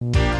各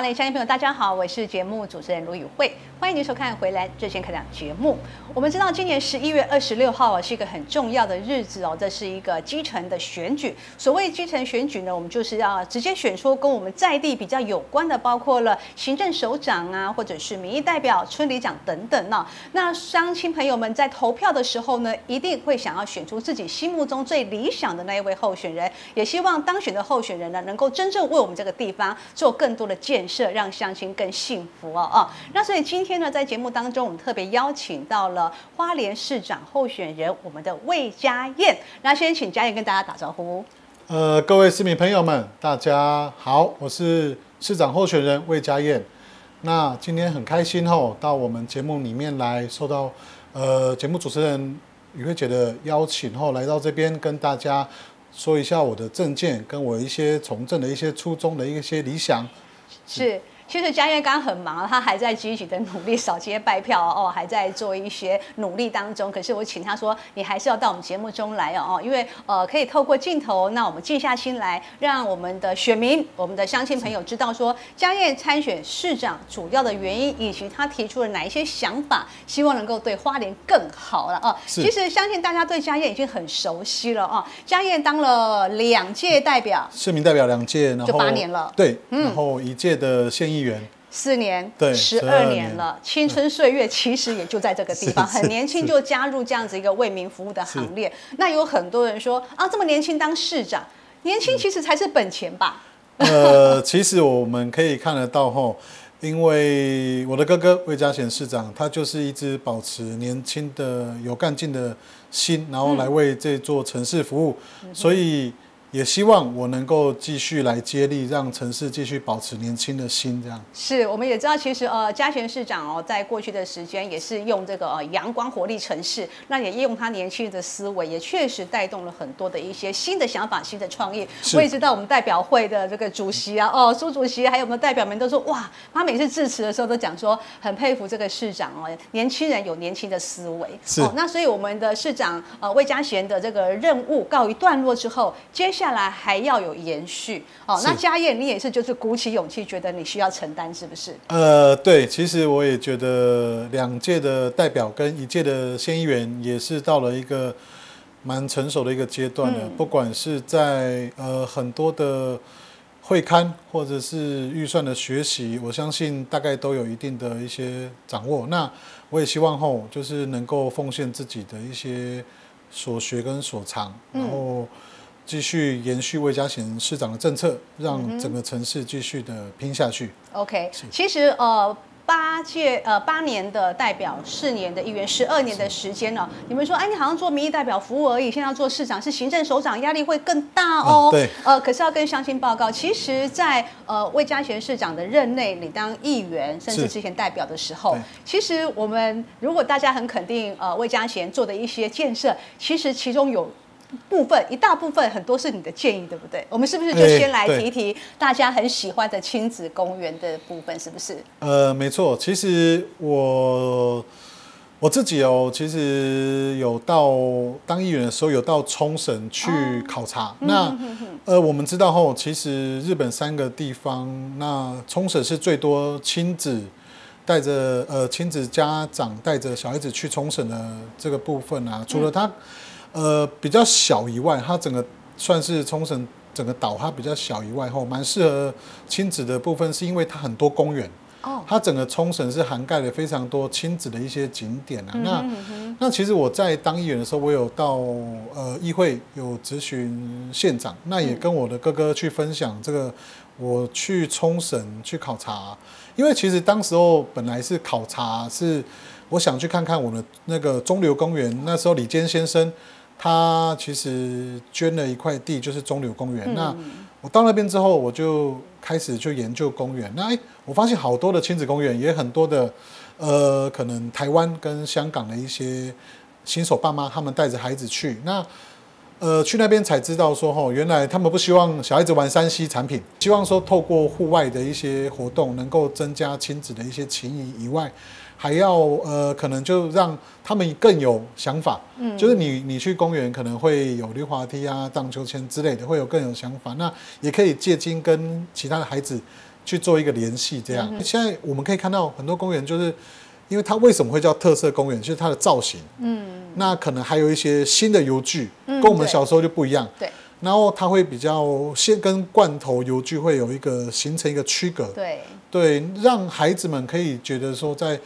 华联乡亲朋友，大家好，我是节目主持人卢宇慧，欢迎您收看《回来最先开讲》节目。我们知道今年十一月二十六号啊是一个很重要的日子哦，这是一个基层的选举。所谓基层选举呢，我们就是要直接选出跟我们在地比较有关的，包括了行政首长啊，或者是民意代表、村里长等等呢、那乡亲朋友们在投票的时候呢，一定会想要选出自己心目中最理想的那一位候选人，也希望当选的候选人呢，能够真正为我们这个地方做更多的建设，让相亲更幸福哦哦。那所以今天呢，在节目当中，我们特别邀请到了花莲市长候选人我们的魏家燕。那先请家燕跟大家打招呼。呃，各位市民朋友们，大家好，我是市长候选人魏家燕。那今天很开心哦，到我们节目里面来，受到呃节目主持人雨慧姐的邀请后，来到这边跟大家说一下我的政见，跟我一些从政的一些初衷的一些理想。是，其实嘉燕刚刚很忙，她还在积极的努力扫街拜票哦，还在做一些努力当中。可是我请她说，你还是要到我们节目中来哦，哦因为呃可以透过镜头，那我们静下心来，让我们的选民、我们的乡亲朋友知道说，嘉燕参选市长主要的原因，以及他提出了哪一些想法，希望能够对花莲更好了哦。是其实相信大家对嘉燕已经很熟悉了哦，嘉燕当了两届代表，市民代表两届，然后就八年了嗯对，然后一届的县议员，四年，对十二年年。了，青春岁月其实也就在这个地方，很年轻就加入这样子一个为民服务的行列。那有很多人说啊，这么年轻当市长，年轻其实才是本钱吧？呃，其实我们可以看得到吼，因为我的哥哥魏家贤市长，他就是一直保持年轻的有干劲的心，然后来为这座城市服务，所以也希望我能够继续来接力，让城市继续保持年轻的心，这样。是，我们也知道，其实呃，嘉贤市长哦，在过去的时间也是用这个呃阳光活力城市，那也用他年轻人的思维，也确实带动了很多的一些新的想法、新的创意。我也知道我们代表会的这个主席啊，哦，苏主席，还有我们的代表们都说，哇，他每次致辞的时候都讲说，很佩服这个市长哦，年轻人有年轻的思维。是哦，那所以我们的市长呃魏嘉贤的这个任务告一段落之后，接下来还要有延续。哦，那家燕你也是就是鼓起勇气，觉得你需要承担，是不是？呃，对，其实我也觉得两届的代表跟一届的县议员也是到了一个蛮成熟的一个阶段了。不管是在呃很多的会刊或者是预算的学习，我相信大概都有一定的一些掌握。那我也希望后就是能够奉献自己的一些所学跟所长，然后。继续延续魏家贤市长的政策，让整个城市继续的拼下去。OK，其实呃。八届呃八年的代表，四年的议员，十二年的时间呢、你们说，哎，你好像做民意代表服务而已，现在要做市长，是行政首长，压力会更大哦。啊对。呃，可是要跟乡亲报告，其实在，呃魏家贤市长的任内，你当议员，甚至之前代表的时候，其实我们如果大家很肯定呃魏家贤做的一些建设，其实其中有。部分一大部分很多是你的建议，对不对？我们是不是就哎先来提一提大家很喜欢的亲子公园的部分，是不是？呃，没错，其实我我自己哦，其实有到当议员的时候，有到冲绳去考察。那呃，我们知道后，其实日本三个地方，那冲绳是最多亲子带着呃亲子家长带着小孩子去冲绳的这个部分啊，除了它呃比较小以外，它整个算是冲绳整个岛它比较小以外后，蛮适合亲子的部分，是因为它很多公园。哦，它整个冲绳是涵盖了非常多亲子的一些景点啊。那那其实我在当议员的时候，我有到呃议会有咨询县长，那也跟我的哥哥去分享这个我去冲绳去考察，因为其实当时候本来是考察是我想去看看我的那个中流公园，那时候李坚先生。他其实捐了一块地，就是中流公园。那我到那边之后，我就开始就研究公园。那哎，我发现好多的亲子公园，也很多的，呃，可能台湾跟香港的一些新手爸妈，他们带着孩子去。那呃，去那边才知道说，吼，原来他们不希望小孩子玩山西产品，希望说透过户外的一些活动，能够增加亲子的一些情谊以外，还要呃，可能就让他们更有想法。嗯，就是你你去公园可能会有溜滑梯啊、荡秋千之类的，会有更有想法。那也可以借机跟其他的孩子去做一个联系。这样，现在我们可以看到很多公园就是。因为它为什么会叫特色公园？就是它的造型，嗯，那可能还有一些新的游具，跟我们小时候就不一样，对。然后它会比较先跟罐头游具会有一个形成一个区隔，对，对，让孩子们可以觉得说在。在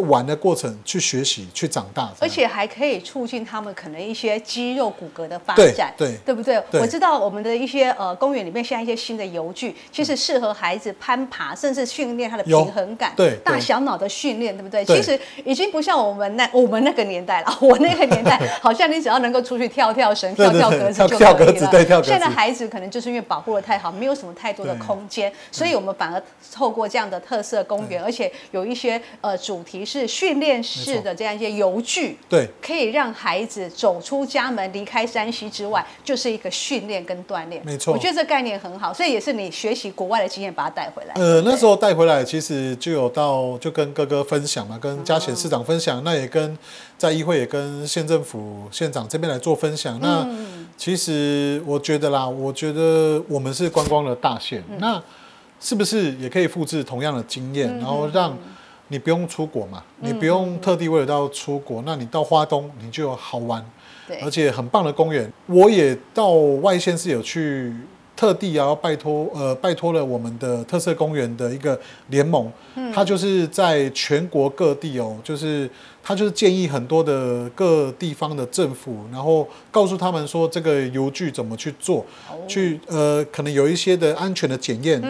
玩的过程去学习去长大，而且还可以促进他们可能一些肌肉骨骼的发展，对对不对？我知道我们的一些呃公园里面现在一些新的游具，其实适合孩子攀爬，甚至训练他的平衡感，对大小脑的训练，对不对？其实已经不像我们那我们那个年代了，我那个年代好像你只要能够出去跳跳绳、跳跳格子就可以了。现在孩子可能就是因为保护的太好，没有什么太多的空间，所以我们反而透过这样的特色公园，而且有一些呃主题。是训练式的这样一些游具，对，可以让孩子走出家门，离开山西之外，就是一个训练跟锻炼。没错，我觉得这概念很好，所以也是你学习国外的经验把它带回来。呃，那时候带回来，其实就有到就跟哥哥分享嘛，跟嘉贤市长分享，那也跟在议会也跟县政府县长这边来做分享。那其实我觉得啦，我觉得我们是观光的大县，那是不是也可以复制同样的经验，然后让。你不用出国嘛？你不用特地为了到出国，那你到花东你就好玩，而且很棒的公园。我也到外县市有去，特地啊拜托呃拜托了我们的特色公园的一个联盟，它就是在全国各地哦，就是。他就是建议很多的各地方的政府，然后告诉他们说这个邮具怎么去做，去呃可能有一些的安全的检验，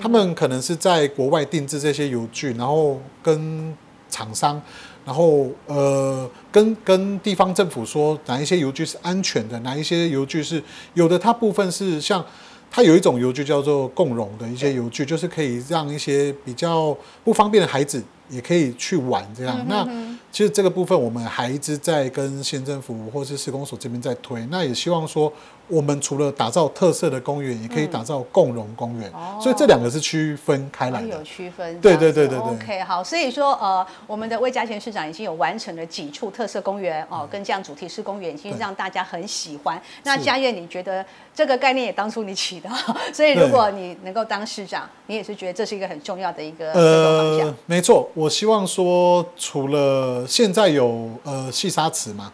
他们可能是在国外定制这些邮具，然后跟厂商，然后呃跟跟地方政府说哪一些邮具是安全的，哪一些邮具是有的，它部分是像它有一种邮具叫做共融的一些邮具，就是可以让一些比较不方便的孩子。也可以去玩这样，那其实这个部分我们还一直在跟县政府或是施工所这边在推，那也希望说。我们除了打造特色的公园，也可以打造共荣公园，所以这两个是区分开来的。有区分。对对对对对。OK，好，所以说呃，我们的魏家贤市长已经有完成了几处特色公园哦，跟这样主题式公园，已经让大家很喜欢。那嘉燕，你觉得这个概念也当初你起的，所以如果你能够当市长，你也是觉得这是一个很重要的一个呃方向。没错，我希望说，除了现在有呃细沙池嘛。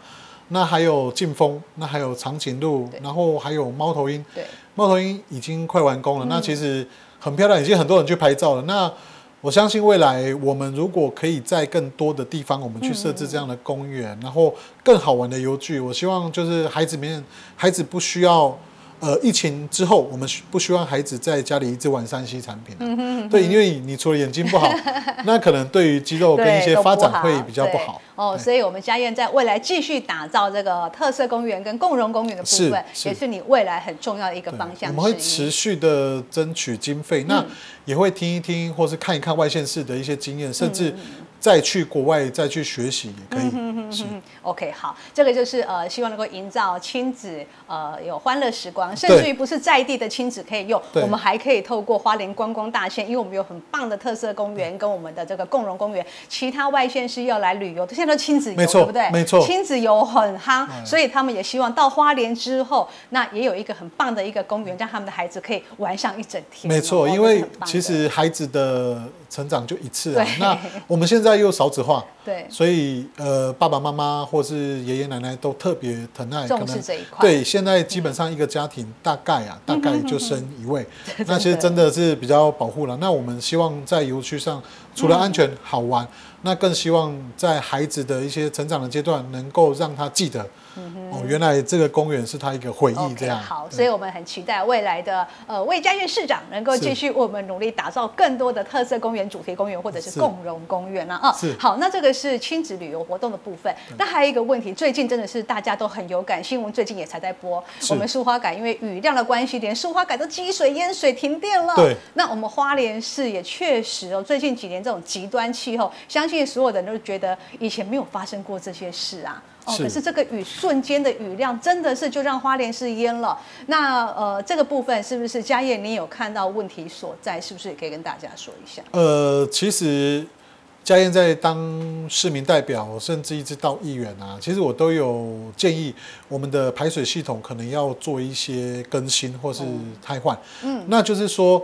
那还有劲风，那还有长颈鹿，然后还有猫头鹰。对，猫头鹰已经快完工了。那其实很漂亮，已经很多人去拍照了。那我相信未来我们如果可以在更多的地方，我们去设置这样的公园，然后更好玩的游具。我希望就是孩子们，孩子不需要。呃，疫情之后，我们不希望孩子在家里一直玩三 C 产品。嗯对，因为你除了眼睛不好，那可能对于肌肉跟一些发展会比较不好。哦，所以我们家苑在未来继续打造这个特色公园跟共融公园的部分，也是你未来很重要的一个方向。我们会持续的争取经费，那也会听一听，或是看一看外县市的一些经验，甚至。再去国外再去学习也可以。OK，好，这个就是呃，希望能够营造亲子呃有欢乐时光，甚至于不是在地的亲子可以用，我们还可以透过花莲观光大线，因为我们有很棒的特色公园跟我们的这个共荣公园，其他外县是要来旅游，现在都亲子游，对不对？没错，亲子游很夯，所以他们也希望到花莲之后，那也有一个很棒的一个公园，让他们的孩子可以玩上一整天。没错，因为其实孩子的成长就一次啊，那我们现在。又少子化，对，所以呃，爸爸妈妈或是爷爷奶奶都特别疼爱，重视这一块。对，现在基本上一个家庭大概啊，大概就生一位，那其实真的是比较保护了。那我们希望在游区上，除了安全好玩，那更希望在孩子的一些成长的阶段，能够让他记得。哦，原来这个公园是他一个回忆，这样好，所以我们很期待未来的呃魏家院市长能够继续为我们努力打造更多的特色公园、主题公园或者是共融公园了啊。是好，那这个是亲子旅游活动的部分。那还有一个问题，最近真的是大家都很有感，新闻最近也才在播，我们树花改因为雨量的关系，连树花改都积水淹水停电了。对，那我们花莲市也确实哦，最近几年这种极端气候，相信所有的人都觉得以前没有发生过这些事啊。哦，可是这个雨瞬间的雨量真的是就让花莲市淹了。那呃，这个部分是不是嘉业你有看到问题所在？是不是也可以跟大家说一下？呃，其实嘉燕在当市民代表，甚至一直到议员啊，其实我都有建议，我们的排水系统可能要做一些更新或是汰换。嗯，那就是说，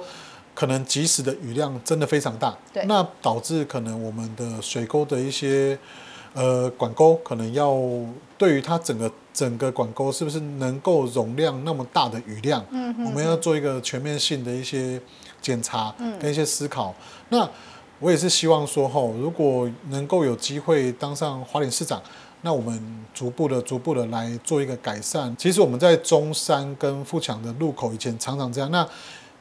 可能及时的雨量真的非常大，对那导致可能我们的水沟的一些呃管沟可能要对于它整个整个管沟是不是能够容量那么大的雨量，嗯，我们要做一个全面性的一些检查跟一些思考。那我也是希望说，吼，如果能够有机会当上花莲市长，那我们逐步的、逐步的来做一个改善。其实我们在中山跟富强的路口以前常常这样，那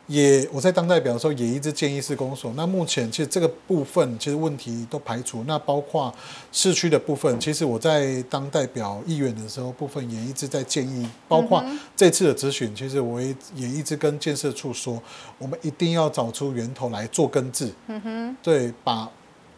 也我在当代表的时候也一直建议市公所。那目前其实这个部分其实问题都排除，那包括市区的部分，其实我在当代表议员的时候，部分也一直在建议，包括这次的咨询，其实我也也一直跟建设处说，我们一定要找出源头来做根治。嗯哼，对，把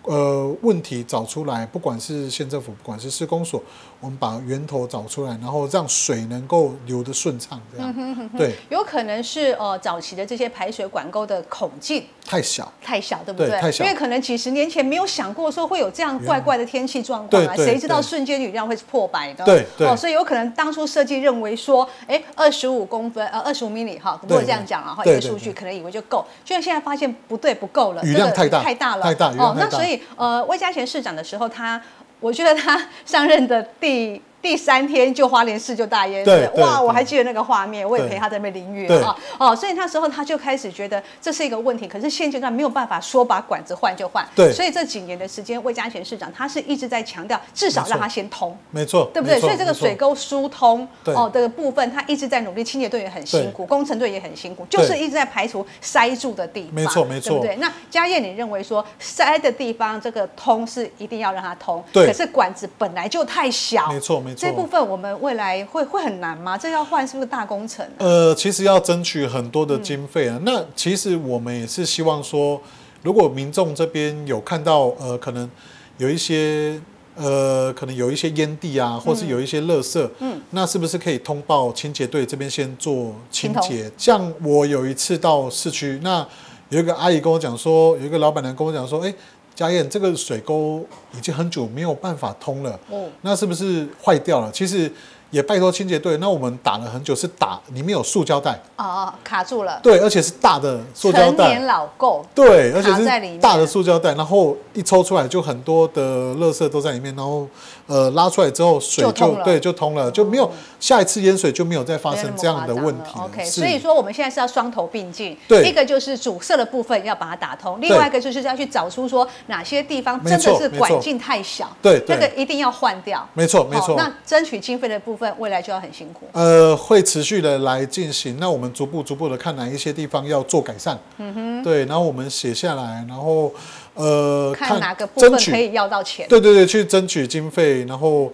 呃问题找出来，不管是县政府，不管是市公所，我们把源头找出来，然后让水能够流得顺畅，这样。对，有可能是呃早期的这些排水管沟的孔径。太小。太小，对不对？对太小。因为可能几十年前没有想过说会有这样怪怪的天气状况啊，谁知道瞬间雨量会是破百的？对对。哦，所以有可能当初设计认为说，哎，二十五公分，呃，二十五米里哈，如果这样讲啊，哈，一个数据可能以为就够，就像现在发现不对，不够了，雨量这个太大太大了，太大哦，那所以呃，魏家贤市长的时候，他我觉得他上任的第。第三天就花莲市就大淹水，哇！我还记得那个画面，我也陪他在那边淋雨啊。哦，所以那时候他就开始觉得这是一个问题，可是现阶段没有办法说把管子换就换。对所以这几年的时间，魏家贤市长他是一直在强调，至少让他先通。没错，对不对？所以这个水沟疏通对哦的部分，他一直在努力，清洁队也很辛苦，工程队也很辛苦，就是一直在排除塞住的地方，没错没错对不对？那嘉燕，你认为说塞的地方这个通是一定要让它通，对可是管子本来就太小，没错没错这部分我们未来会会很难吗？这要换是不是大工程啊？呃，其实要争取很多的经费嗯啊。那其实我们也是希望说，如果民众这边有看到呃，可能有一些呃，可能有一些烟蒂啊，或是有一些垃圾，嗯，那是不是可以通报清洁队这边先做清洁？像我有一次到市区，那有一个阿姨跟我讲说，有一个老板娘跟我讲说，哎、嘉燕，这个水沟已经很久没有办法通了，哦那是不是坏掉了？其实也拜托清洁队，那我们打了很久，是打里面有塑胶袋，哦哦，卡住了，对，而且是大的塑胶成年袋，老垢，对，而且是大的塑胶袋，然后一抽出来就很多的垃圾都在里面，然后呃拉出来之后水就就对就通了，就没有下一次淹水就没有再发生这样的问题 OK，所以说我们现在是要双头并进，对一个就是阻塞的部分要把它打通，另外一个就是要去找出说哪些地方真的是管径太小，对对这个一定要换掉。没错没错。那争取经费的部分，未来就要很辛苦。呃，会持续的来进行。那我们逐步逐步的看哪一些地方要做改善。嗯哼。对，然后我们写下来，然后呃，看哪个部分可以要到钱。对对对，去争取经费，然后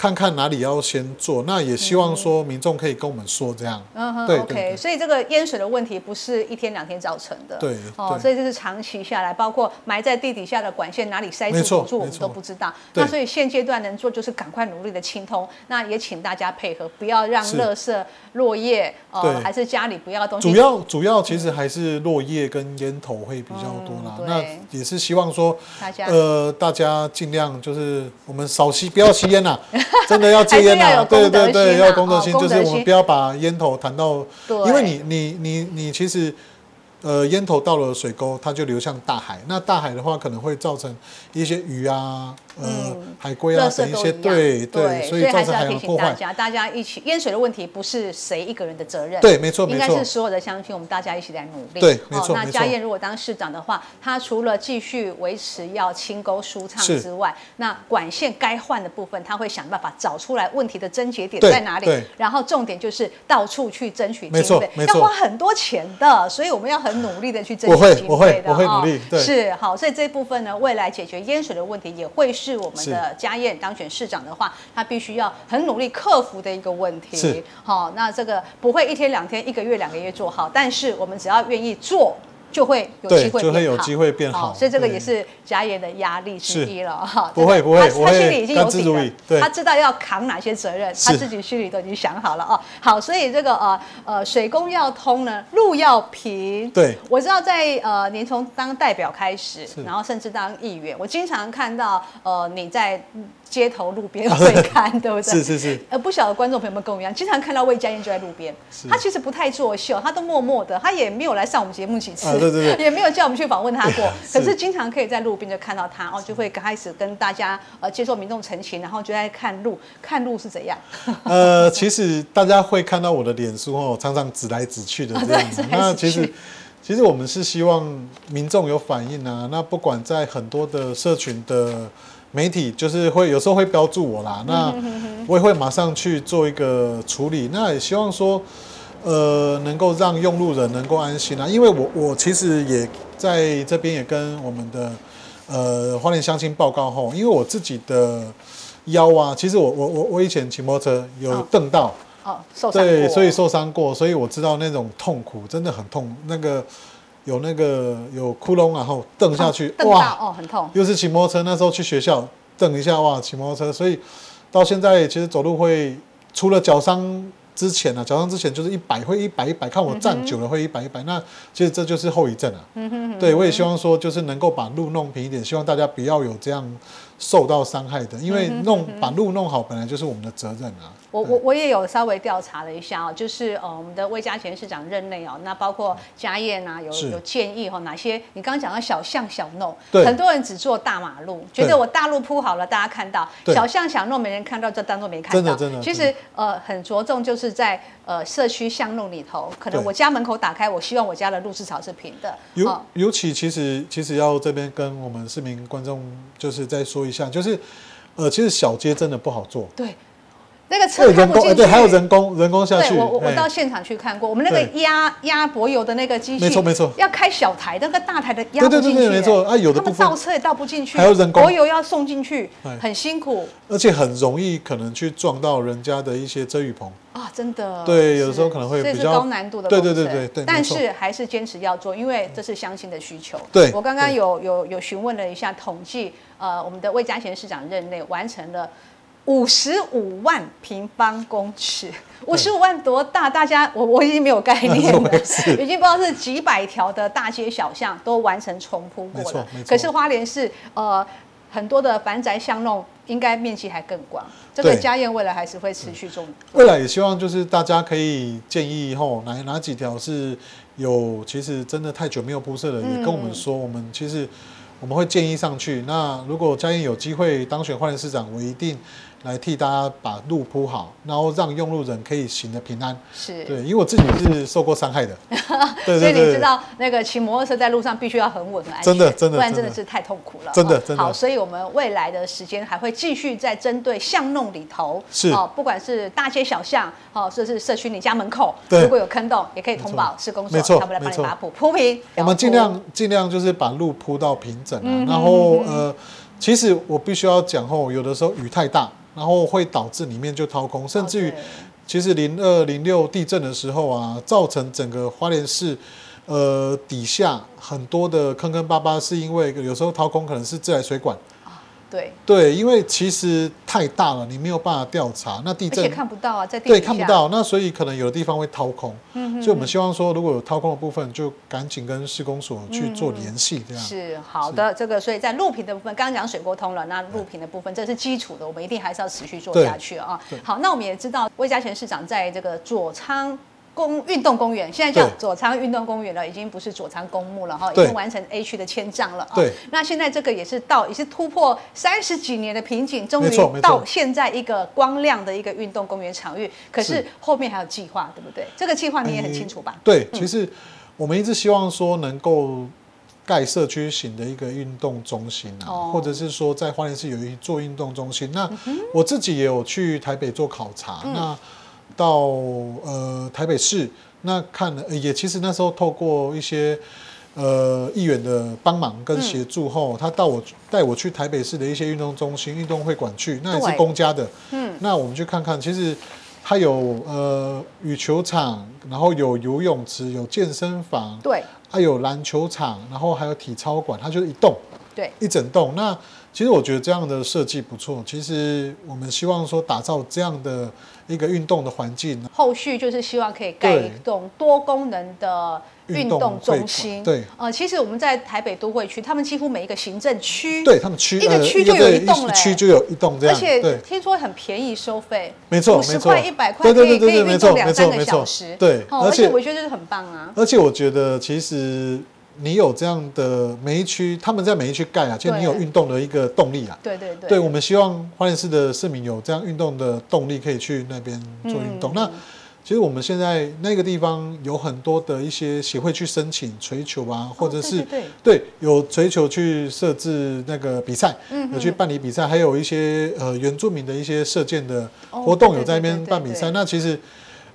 看看哪里要先做。那也希望说民众可以跟我们说这样。嗯哼对对，OK，对。所以这个淹水的问题不是一天两天造成的，对哦，所以这是长期下来，包括埋在地底下的管线哪里塞住我们都不知道。那所以现阶段能做就是赶快努力的清通，那也请大家配合，不要让是。垃圾落叶，呃，还是家里不要东西主要主要其实还是落叶跟烟头会比较多啦。嗯那也是希望说，大家呃，大家尽量就是我们少吸，不要吸烟呐，真的要戒烟还是要有呐。对对对，要公德心，哦公德心就是我们不要把烟头弹到，因为你你你你其实。呃，烟头到了水沟，它就流向大海。那大海的话，可能会造成一些鱼啊、呃、海龟啊嗯垃圾等一些，对对，所还是以造成海要提醒洋破坏。大家，大家一起淹水的问题不是谁一个人的责任，对没错应该是所有的乡亲，我们大家一起来努力。对没错那没错嘉燕如果当市长的话，他除了继续维持要清沟舒畅之外，那管线该换的部分，他会想办法找出来问题的症结点在哪里，然后重点就是到处去争取没经费，要花很多钱的，所以我们要很努力的去争取经我会费的我会努力哦对是好，所以这部分呢，未来解决淹水的问题，也会是我们的家燕当选市长的话，他必须要很努力克服的一个问题。是，好，那这个不会一天两天、一个月两个月做好，但是我们只要愿意做。就会有机对，会就会有变好机会变好。哦所以这个也是家业的压力之一了哈。不会不会他心里已经有底了他知道要扛哪些责任，他自己心里都已经想好了哦。好，所以这个呃呃水工要通呢，路要平。对我知道在呃您从当代表开始，然后甚至当议员，我经常看到呃你在街头路边 会看，对不对？是是是，呃，不晓得观众朋友们跟我一样，经常看到魏佳燕就在路边，他其实不太作秀，他都默默的，他也没有来上我们节目几次，啊对对对。也没有叫我们去访问他过，是 可是经常可以在路边就看到他，哦，就会开始跟大家呃接受民众陈情，然后就在看路，看路是怎样，呃，其实大家会看到我的脸书哦，常常指来指去的这样。那其实，其实我们是希望民众有反应啊。那不管在很多的社群的媒体，就是会有时候会标注我啦，那我也会马上去做一个处理。那也希望说，呃，能够让用路人能够安心啊。因为我我其实也在这边也跟我们的呃花莲乡亲报告后，因为我自己的腰啊，其实我我我我以前骑摩托车有嗯蹬到，哦，受伤对，所以受伤过，所以我知道那种痛苦真的很痛，那个有那个有窟窿，然后蹬下去，哇，哦很痛，又是骑摩托车，那时候去学校蹬一下，哇，骑摩托车，所以到现在其实走路会除了脚伤。之前啊，脚伤之前就是一百会一百一百，看我站久了会一百一百，那其实这就是后遗症啊。对，我也希望说就是能够把路弄平一点，希望大家不要有这样受到伤害的，因为弄把路弄好本来就是我们的责任啊。我我我也有稍微调查了一下哦，就是呃我们的魏家前市长任内哦，那包括家宴啊，有有建议哦，哪些你刚刚讲到小巷小弄，对。很多人只做大马路，觉得我大路铺好了，大家看到，小巷小弄没人看到，就当做没看到。真的真的其实呃很着重就是在呃社区巷弄里头，可能我家门口打开，我希望我家的路至少是平的。尤哦。尤其其实其实要这边跟我们市民观众就是再说一下，就是呃，其实小街真的不好做，对，那个对车开人工，哎不进去，对，还有人工人工下去，对我我到现场去看过，我们那个对压压柏油的那个机器，没错没错要开小台，那个大台的压不对对进去。对对没错啊有的他们部分倒车也倒不进去，还有人工柏油要送进去哎，很辛苦而且很容易可能去撞到人家的一些遮雨棚。啊，真的。对有的时候可能会所以是比较高难度的对对对对对但是还是坚持要做，因为这是乡亲的需求。对我刚刚有有有询问了一下统计，呃，我们的魏家贤市长任内完成了。五十五万平方公尺，五十五万多大？大家我我已经没有概念了，已经不知道是几百条的大街小巷都完成重铺过了。可是花莲市呃很多的繁宅巷弄应该面积还更广，这个对。家宴未来还是会持续中。未来也希望就是大家可以建议后哪哪几条是有其实真的太久没有铺设了，也跟我们说，我们其实我们会建议上去。那如果嘉燕有机会当选花莲市长，我一定来替大家把路铺好，然后让用路人可以行得平安。是，对，因为我自己是受过伤害的，对所以你知道那个骑摩托车在路上必须要很稳很安全，真的真的不然真真的。的是太痛苦了。哦真的真的。好，所以我们未来的时间还会继续在针对巷弄里头，是。哦，不管是大街小巷，哦，甚至社区你家门口，对。如果有坑洞，也可以通报施工所，没错他们来帮你把它铺铺平。我们尽量尽量就是把路铺到平整啊，嗯然后呃，其实我必须要讲后，有的时候雨太大，然后会导致里面就掏空，甚至于其实零二零六地震的时候啊，造成整个花莲市呃底下很多的坑坑巴巴，是因为有时候掏空可能是自来水管，对，对，因为其实太大了，你没有办法调查，那地震看不到啊，在地对，看不到，那所以可能有的地方会掏空，嗯所以我们希望说，如果有掏空的部分，就赶紧跟施工所去做联系，这样。是好的，这个所以在路平的部分，刚刚讲水沟通了，那路平的部分这是基础的，我们一定还是要持续做下去啊。好，那我们也知道魏家贤市长在这个左昌。公运动公园现在叫对左昌运动公园了，已经不是左昌公墓了哈，已对经完成 A 区的迁葬了啊。对，那现在这个也是到也是突破三十几年的瓶颈，终于到现在一个光亮的一个运动公园场域。可是是后面还有计划，对不对？这个计划你也很清楚吧？对，其实我们一直希望说能够盖社区型的一个运动中心啊，哦或者是说在花莲市有一座运动中心。那我自己也有去台北做考察，嗯那到呃台北市那看了，呃也其实那时候透过一些。呃，议员的帮忙跟协助后，他到我带我去台北市的一些运动中心、运动会馆去，那也是公家的。嗯，那我们去看看，其实它有呃羽球场，然后有游泳池，有健身房，对还有篮球场，然后还有体操馆，它就是一栋对，一整栋。那其实我觉得这样的设计不错。其实我们希望说打造这样的一个运动的环境，后续就是希望可以盖一栋多功能的运动中心。对，呃，其实我们在台北都会区，他们几乎每一个行政区，对他们区一个呃区就有对一栋了区就有一栋这样，而且对。听说很便宜收费，没错，五十块、一百块可以可以运动两没错，三个没错小时，，对，哦，而且我觉得这是很棒啊。而且我觉得其实你有这样的每一区，他们在每一区盖啊，其实你有对运动的一个动力啊。对对对，对，我们希望花莲市的市民有这样运动的动力，可以去那边做运动。嗯那其实我们现在那个地方有很多的一些协会去申请锤球啊，或者是、哦对有锤球去设置那个比赛，嗯有去办理比赛，还有一些呃原住民的一些射箭的哦活动有在那边办比赛。对那其实。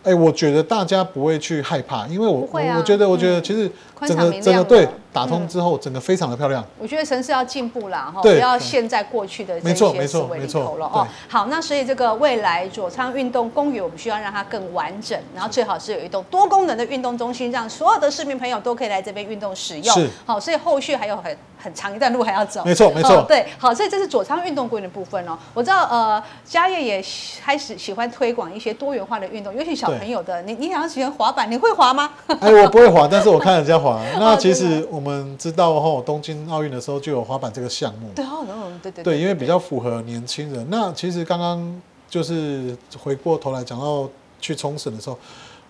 哎，我觉得大家不会去害怕，因为我、啊我我觉得，我觉得嗯。其实宽整个整个对了打通之后，整个非常的漂亮。我觉得城市要进步啦，哈，不要陷在过去的这些思维里头了哦。好，那所以这个未来左昌运动公园，我们需要让它更完整，然后最好是有一栋多功能的运动中心，让所有的市民朋友都可以来这边运动使用。是好，所以后续还有很很长一段路还要走。没错没错哦对，好，所以这是左昌运动公园的部分哦。我知道，呃，嘉业也喜开始喜欢推广一些多元化的运动，尤其小朋友的。你你想要喜欢滑板，你会滑吗？哎，我不会滑，但是我看人家滑。那哦其实我们知道后，东京奥运的时候就有滑板这个项目。对哦，嗯，对对对，因为比较符合年轻人。那其实刚刚就是回过头来讲到去冲绳的时候，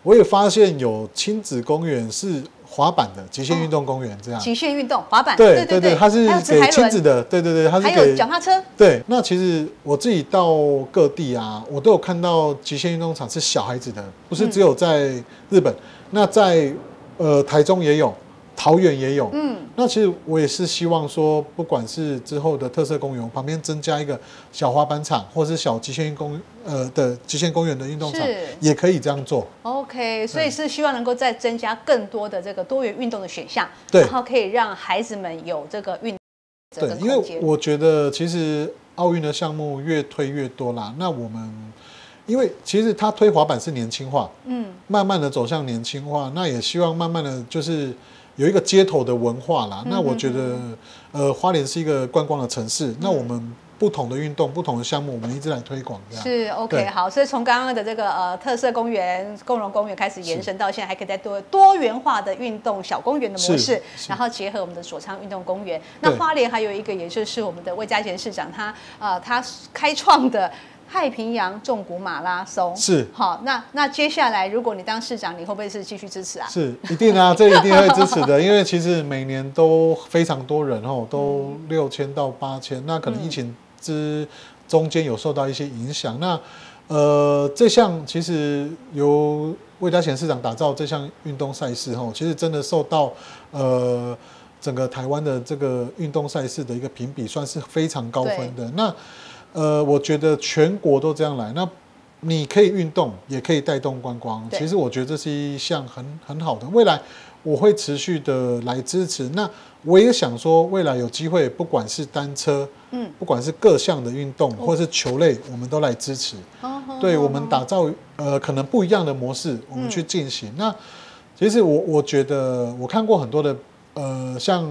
我也发现有亲子公园是滑板的极限运动公园这样。极限运动滑板，对对对，它是给亲子的，对对对，它是还有给脚踏车，对。那其实我自己到各地啊，我都有看到极限运动场是小孩子的，不是只有在日本，那在呃台中也有，桃园也有，嗯，那其实我也是希望说，不管是之后的特色公园旁边增加一个小滑板场，或是小极限运公呃的极限公园的运动场，也可以这样做。OK，所以是希望能够再增加更多的这个多元运动的选项，对然后可以让孩子们有这个运这个，对因为。我觉得其实奥运的项目越推越多啦。那我们因为其实它推滑板是年轻化，嗯，慢慢的走向年轻化，那也希望慢慢的就是有一个街头的文化嗯啦。那我觉得，呃，花莲是一个观光的城市，那我们不同的运动、不同的项目，我们一直来推广。是 OK 好，所以从刚刚的这个呃特色公园、共荣公园开始延伸到现在，还可以再多多元化的运动小公园的模式然后结合我们的所昌运动公园。那花莲还有一个，也就是我们的魏家贤市长他呃他开创的。太平洋纵谷马拉松是好，那那接下来如果你当市长，你会不会是继续支持啊？是一定啊，这一定会支持的，因为其实每年都非常多人哦，都六千到八千，那可能疫情之中间有受到一些影响。那呃，这项其实由魏家贤市长打造这项运动赛事哦，其实真的受到呃整个台湾的这个运动赛事的一个评比，算是非常高分的。那呃，我觉得全国都这样来，那你可以运动，也可以带动观光。其实我觉得这是一项很很好的，未来我会持续的来支持。那我也想说，未来有机会，不管是单车，嗯，不管是各项的运动，或是球类，我们都来支持。哦对我们打造呃可能不一样的模式，我们去进行。那其实我我觉得我看过很多的呃，像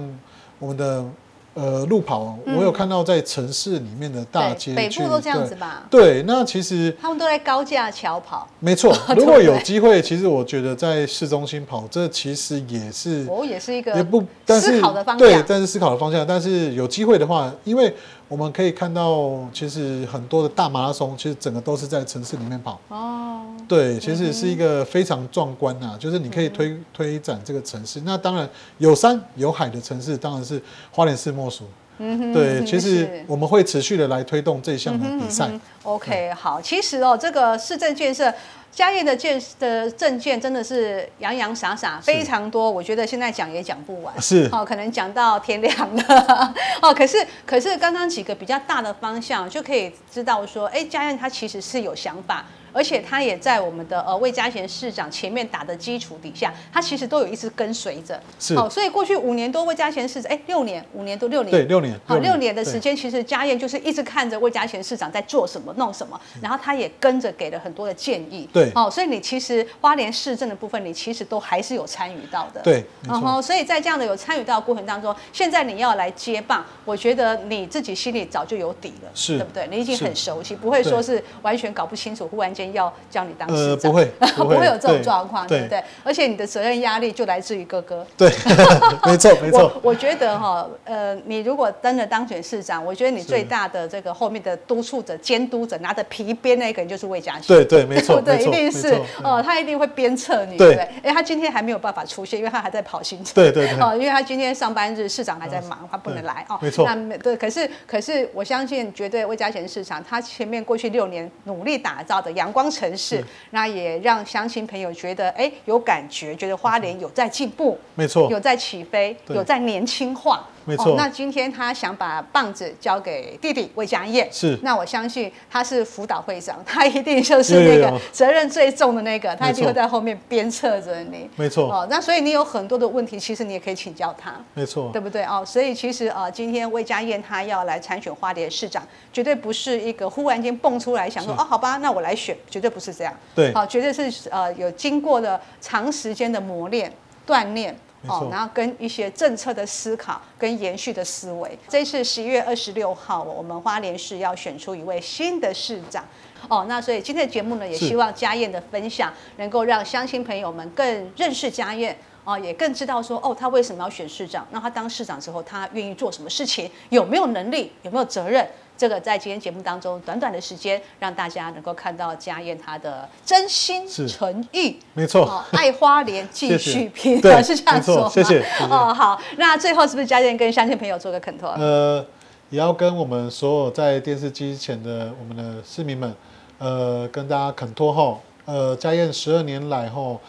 我们的呃路跑，嗯我有看到在城市里面的大街北部都这样子吧？对，那其实他们都在高架桥跑，没错。如果有机会，其实我觉得在市中心跑，这其实也是哦，也是一也个不，但是思考的方对，但是思考的方向。但是有机会的话，因为我们可以看到，其实很多的大马拉松，其实整个都是在城市里面跑。哦，对，其实是一个非常壮观呐、就是你可以推推展这个城市。那当然有山有海的城市，当然是花莲市莫属。嗯对，嗯 其实我们会持续的来推动这项的比赛。OK，好，其实哦，这个市政建设。嘉业的建的证件真的是洋洋洒洒非常多，我觉得现在讲也讲不完，是。哦，可能讲到天亮了。哦。可是可是刚刚几个比较大的方向就可以知道说，哎，嘉业它其实是有想法，而且他也在我们的呃魏家贤市长前面打的基础底下，他其实都有一直跟随着。是好，所以过去五年多魏家贤市长，哎，六年，五年多六年，对，六年，好，六年的时间，其实家燕就是一直看着魏家贤市长在做什么、弄什么，然后他也跟着给了很多的建议。对哦，所以你其实花莲市政的部分，你其实都还是有参与到的。对然后所以在这样的有参与到的过程当中，现在你要来接棒，我觉得你自己心里早就有底了，是对不对？你已经很熟悉，不会说是完全搞不清楚，忽然间要叫你当市呃，长，不会，不会有这种状况，对对不对？而且你的责任压力就来自于哥哥。对，没错，没错我，我觉得哈，呃，你如果真的当选市长，我觉得你最大的这个后面的督促者、监督者，拿着皮鞭那个人就是魏家贤。对对，没错，对？一定是哦，他一定会鞭策你，对对不对？哎，他今天还没有办法出现，因为他还在跑行程。对对对哦，因为他今天上班日，市长还在忙，他不能来哦。没错那对，可是可是我相信，绝对魏家贤市长他前面过去六年努力打造的阳光城市，那也让乡亲朋友觉得哎有感觉，觉得花莲有在进步。没错，有在起飞，有在年轻化。没错那今天他想把棒子交给弟弟魏家燕，是那我相信他是辅导会长，他一定就是那个责任最重的那个，他一定会在后面鞭策着你。没错哦，那所以你有很多的问题，其实你也可以请教他。没错对，不对哦？所以其实呃，今天魏家燕她要来参选花莲市长，绝对不是一个忽然间蹦出来想说哦，好吧，那我来选，绝对不是这样。对好、绝对是呃有经过了长时间的磨练、锻炼。没错然后跟一些政策的思考跟延续的思维。这次十一月二十六号，我们花莲市要选出一位新的市长。哦，那所以今天的节目呢，也希望家燕的分享能够让乡亲朋友们更认识家燕。哦，也更知道说，哦，他为什么要选市长？那他当市长之后，他愿意做什么事情？有没有能力？有没有责任？这个在今天节目当中，短短的时间，让大家能够看到家燕她的真心是诚意。没错哦，爱花莲继续拼，对是这样说吗？谢谢哦，好，那最后是不是家燕跟乡亲朋友做个恳托？呃，也要跟我们所有在电视机前的我们的市民们，呃，跟大家恳托后，呃，家燕十二年来后，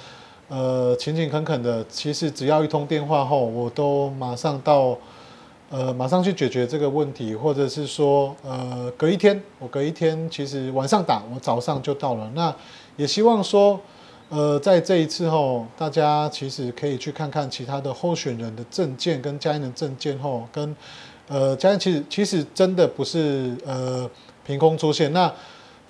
呃，勤勤恳恳的，其实只要一通电话后，我都马上到，呃，马上去解决这个问题，或者是说，呃，隔一天，我隔一天，其实晚上打，我早上就到了。那也希望说，呃，在这一次后，大家其实可以去看看其他的候选人的证件跟家人的证件后，跟呃，家人其实其实真的不是呃凭空出现。那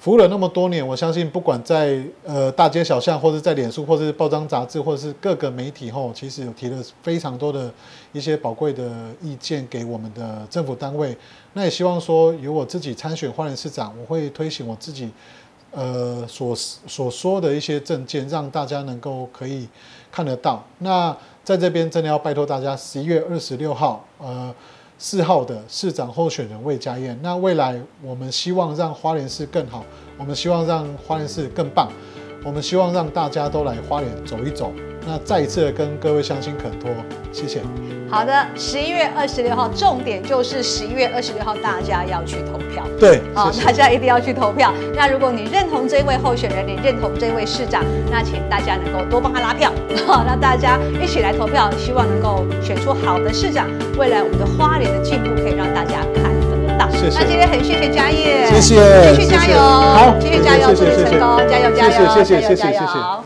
服务了那么多年，我相信不管在呃大街小巷，或者在脸书，或者是报章杂志，或者是各个媒体后，其实有提了非常多的一些宝贵的意见给我们的政府单位。那也希望说，由我自己参选花莲市长，我会推行我自己呃所所说的一些政见，让大家能够可以看得到。那在这边真的要拜托大家，十一月二十六号，呃。四号的市长候选人魏家燕，那未来我们希望让花莲市更好，我们希望让花莲市更棒，我们希望让大家都来花莲走一走。那再一次的跟各位乡亲恳托，谢谢。好的，十一月二十六号，重点就是十一月二十六号，大家要去投票。对，好，谢谢大家一定要去投票。那如果你认同这位候选人，你认同这位市长，那请大家能够多帮他拉票。好，那大家一起来投票，希望能够选出好的市长。未来我们的花莲的进步可以让大家看那今天很谢谢嘉业，谢谢。继续加油，好。继续加油，祝你成功，加油加油，谢谢谢谢加油加谢谢谢谢油